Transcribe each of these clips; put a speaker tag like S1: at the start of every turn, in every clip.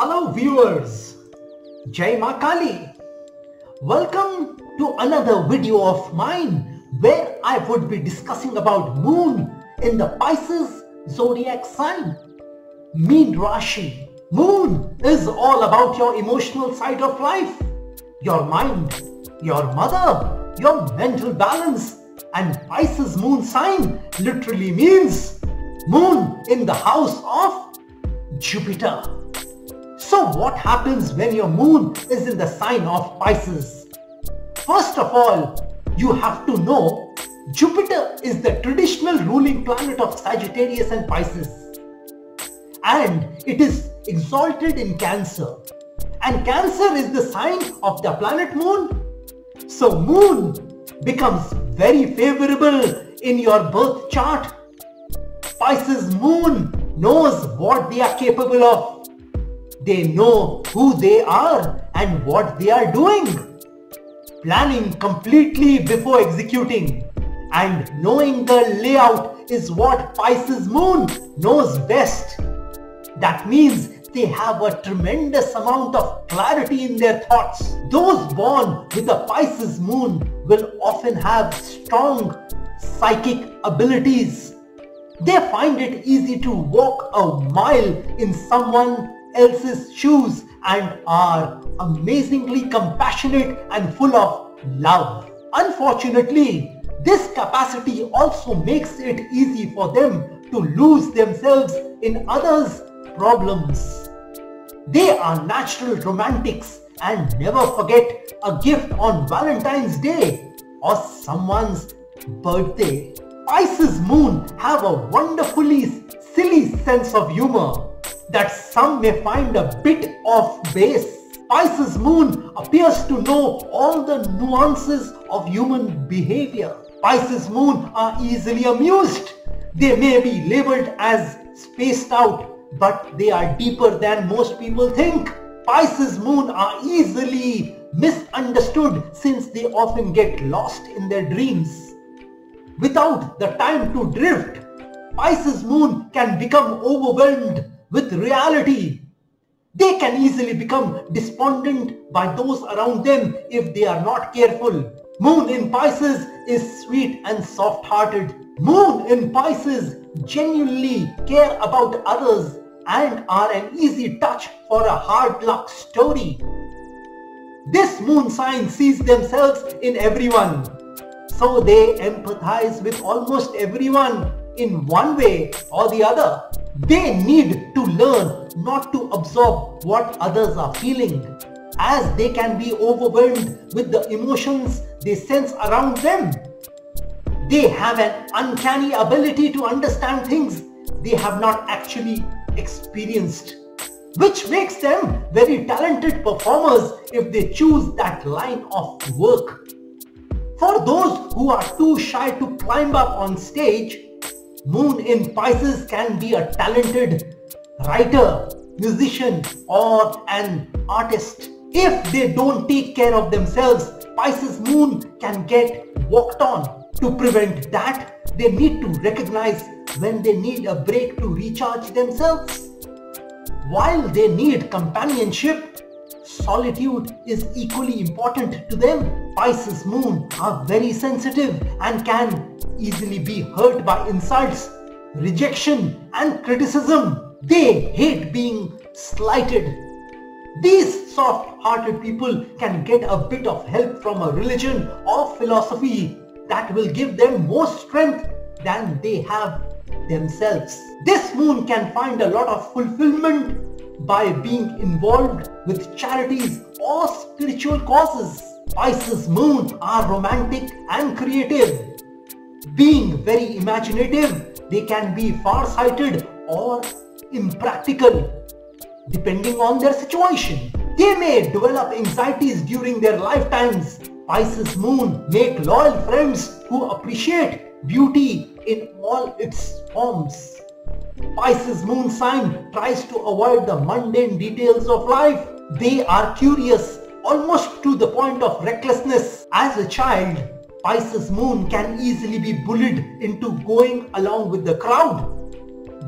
S1: Hello viewers, Jai Ma Kali. Welcome to another video of mine where I would be discussing about moon in the Pisces zodiac sign. Meen Rashi. Moon is all about your emotional side of life, your mind, your mother, your mental balance and Pisces moon sign literally means moon in the house of Jupiter. So what happens when your moon is in the sign of Pisces? First of all, you have to know Jupiter is the traditional ruling planet of Sagittarius and Pisces. And it is exalted in Cancer. And Cancer is the sign of the planet moon. So moon becomes very favorable in your birth chart. Pisces moon knows what they are capable of. They know who they are and what they are doing. Planning completely before executing and knowing the layout is what Pisces moon knows best. That means they have a tremendous amount of clarity in their thoughts. Those born with a Pisces moon will often have strong psychic abilities. They find it easy to walk a mile in someone else's shoes and are amazingly compassionate and full of love. Unfortunately, this capacity also makes it easy for them to lose themselves in others' problems. They are natural romantics and never forget a gift on Valentine's Day or someone's birthday. Pisces moon have a wonderfully silly sense of humor that some may find a bit off base. Pisces moon appears to know all the nuances of human behavior. Pisces moon are easily amused. They may be labeled as spaced out, but they are deeper than most people think. Pisces moon are easily misunderstood since they often get lost in their dreams. Without the time to drift, Pisces moon can become overwhelmed with reality. They can easily become despondent by those around them if they are not careful. Moon in Pisces is sweet and soft-hearted. Moon in Pisces genuinely care about others and are an easy touch for a hard luck story. This moon sign sees themselves in everyone. So they empathize with almost everyone in one way or the other. They need to learn not to absorb what others are feeling as they can be overwhelmed with the emotions they sense around them. They have an uncanny ability to understand things they have not actually experienced, which makes them very talented performers if they choose that line of work. For those who are too shy to climb up on stage, Moon in Pisces can be a talented writer, musician or an artist. If they don't take care of themselves, Pisces Moon can get walked on. To prevent that, they need to recognize when they need a break to recharge themselves. While they need companionship, solitude is equally important to them. Pisces moon are very sensitive and can easily be hurt by insults, rejection and criticism. They hate being slighted. These soft-hearted people can get a bit of help from a religion or philosophy that will give them more strength than they have themselves. This moon can find a lot of fulfillment by being involved with charities or spiritual causes. Pisces moon are romantic and creative. Being very imaginative, they can be far-sighted or impractical depending on their situation. They may develop anxieties during their lifetimes. Pisces moon make loyal friends who appreciate beauty in all its forms. Pisces moon sign tries to avoid the mundane details of life. They are curious almost to the point of recklessness. As a child, Pisces moon can easily be bullied into going along with the crowd.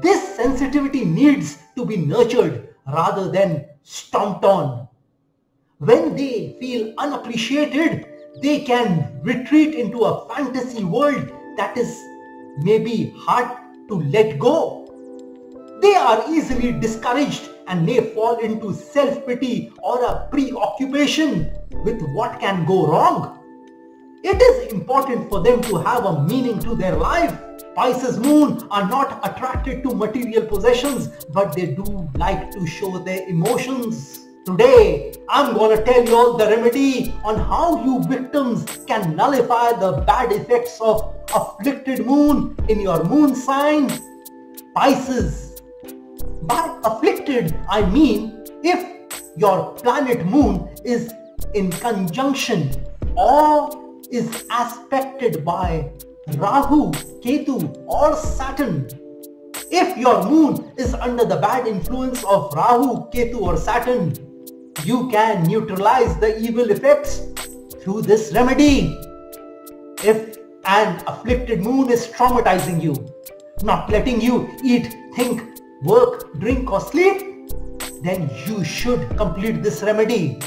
S1: This sensitivity needs to be nurtured rather than stomped on. When they feel unappreciated, they can retreat into a fantasy world that is maybe hard to let go. They are easily discouraged and may fall into self-pity or a preoccupation with what can go wrong. It is important for them to have a meaning to their life. Pisces moon are not attracted to material possessions, but they do like to show their emotions. Today, I'm gonna tell you all the remedy on how you victims can nullify the bad effects of afflicted moon in your moon sign, Pisces. By afflicted, I mean if your planet moon is in conjunction or is aspected by Rahu, Ketu or Saturn. If your moon is under the bad influence of Rahu, Ketu or Saturn, you can neutralize the evil effects through this remedy. If an afflicted moon is traumatizing you, not letting you eat, think, work, drink or sleep, then you should complete this remedy.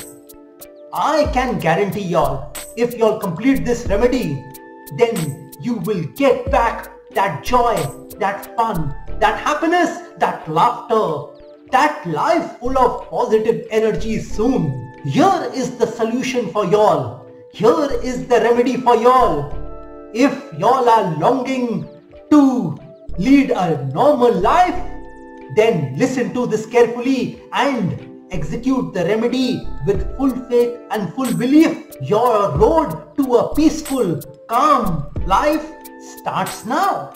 S1: I can guarantee y'all, if y'all complete this remedy, then you will get back that joy, that fun, that happiness, that laughter, that life full of positive energy soon. Here is the solution for y'all. Here is the remedy for y'all. If y'all are longing to lead a normal life, then listen to this carefully and execute the remedy with full faith and full belief. Your road to a peaceful, calm life starts now.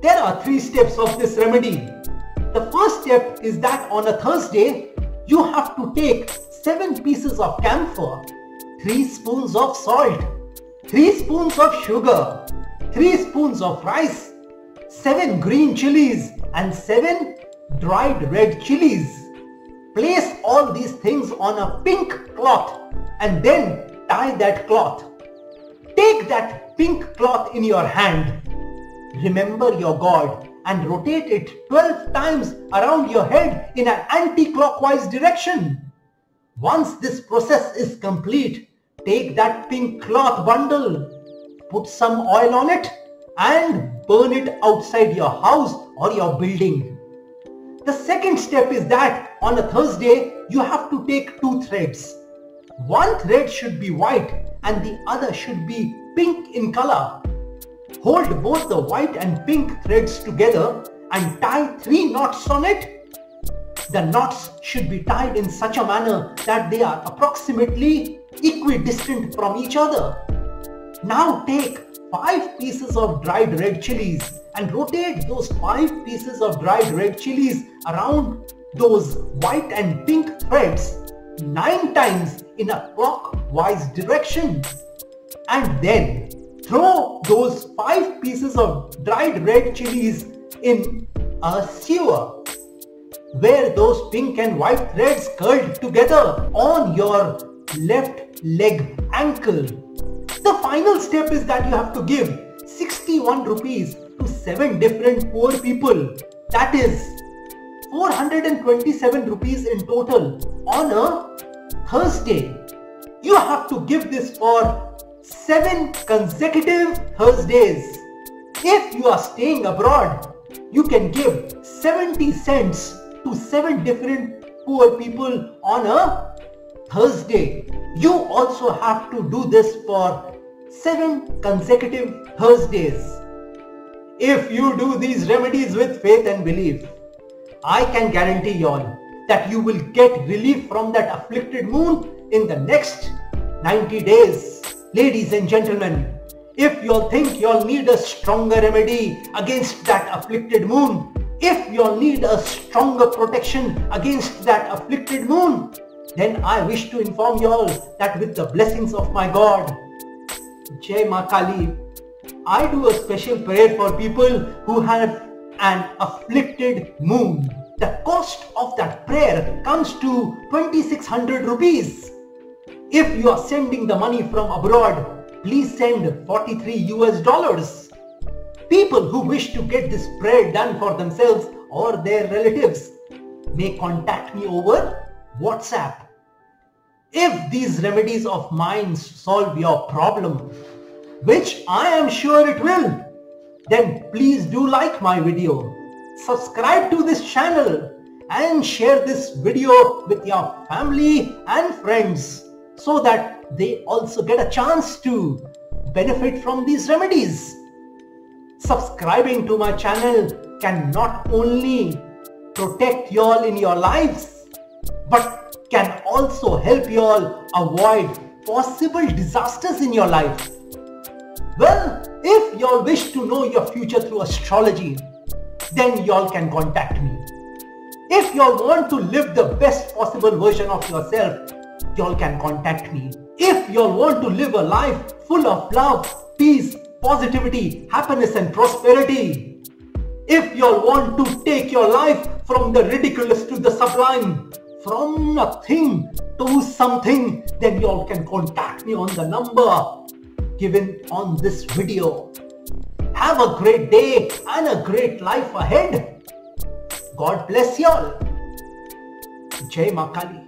S1: There are three steps of this remedy. The first step is that on a Thursday, you have to take 7 pieces of camphor, 3 spoons of salt, 3 spoons of sugar, 3 spoons of rice, 7 green chilies and 7 dried red chilies. Place all these things on a pink cloth and then tie that cloth. Take that pink cloth in your hand. Remember your God and rotate it 12 times around your head in an anti-clockwise direction. Once this process is complete, take that pink cloth bundle, put some oil on it and burn it outside your house or your building. The second step is that on a Thursday, you have to take two threads. One thread should be white and the other should be pink in color. Hold both the white and pink threads together and tie three knots on it. The knots should be tied in such a manner that they are approximately equidistant from each other. Now take 5 pieces of dried red chilies and rotate those 5 pieces of dried red chilies around those white and pink threads 9 times in a clockwise direction. And then throw those 5 pieces of dried red chilies in a sewer where those pink and white threads curled together on your left leg ankle the final step is that you have to give 61 rupees 7 different poor people. That is 427 rupees in total on a Thursday. You have to give this for 7 consecutive Thursdays. If you are staying abroad, you can give 70 cents to 7 different poor people on a Thursday. You also have to do this for 7 consecutive Thursdays. If you do these remedies with faith and belief, I can guarantee y'all that you will get relief from that afflicted moon in the next 90 days. Ladies and gentlemen, if y'all think y'all need a stronger remedy against that afflicted moon, if y'all need a stronger protection against that afflicted moon, then I wish to inform y'all that with the blessings of my God, Jai Ma Kali, I do a special prayer for people who have an afflicted moon. The cost of that prayer comes to 2600 rupees. If you are sending the money from abroad, please send 43 US dollars. People who wish to get this prayer done for themselves or their relatives, may contact me over WhatsApp. If these remedies of mine solve your problem, which I am sure it will, then please do like my video, subscribe to this channel and share this video with your family and friends so that they also get a chance to benefit from these remedies. Subscribing to my channel can not only protect you all in your lives but can also help you all avoid possible disasters in your life. If y'all wish to know your future through astrology, then y'all can contact me. If y'all want to live the best possible version of yourself, y'all can contact me. If y'all want to live a life full of love, peace, positivity, happiness and prosperity, if y'all want to take your life from the ridiculous to the sublime, from nothing to something, then y'all can contact me on the number given on this video. Have a great day and a great life ahead. God bless y'all. Jai Makali.